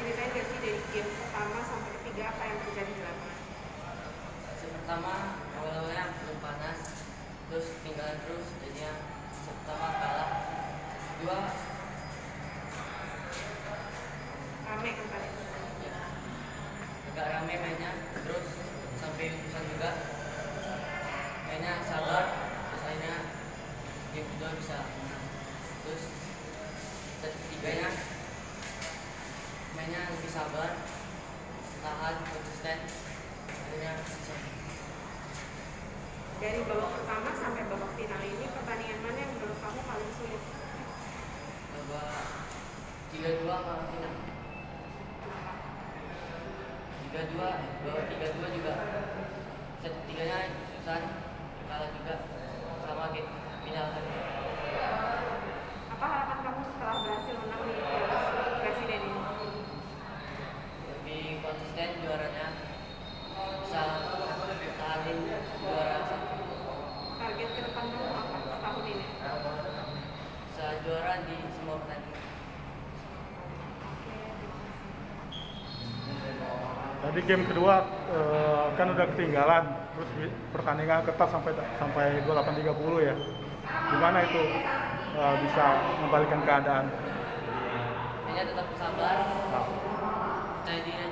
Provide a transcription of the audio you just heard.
ceritain gak sih dari game pertama sampai ketiga apa yang terjadi di lapangan? Game pertama awal-awalnya belum panas, terus tinggalan terus jadinya game pertama kalah. Dua rame kembali. Ya, agak rame mainnya, terus sampai susah juga. Mainnya sabar, biasanya game kedua bisa menang. Terus set ketiganya sabar tahan konsisten akhirnya Dari babak pertama sampai babak final ini pertandingan mana yang menurut kamu paling sulit? coba tiga dua kalau final? tiga dua bawa tiga dua juga. Set tiganya susah kalah juga. Sama kayak final tadi Apa harapan kamu setelah berhasil menang di Piala Presiden ini? lebih konsisten juaranya bisa tahanin juara Target ke depan kamu apa tahun ini? bisa juara di semua pertandingan. Tadi game kedua eh, kan udah ketinggalan, terus pertandingan ketat sampai sampai 28.30 ya. Gimana itu eh, bisa membalikan keadaan? hanya tetap sabar Nah, percaya diri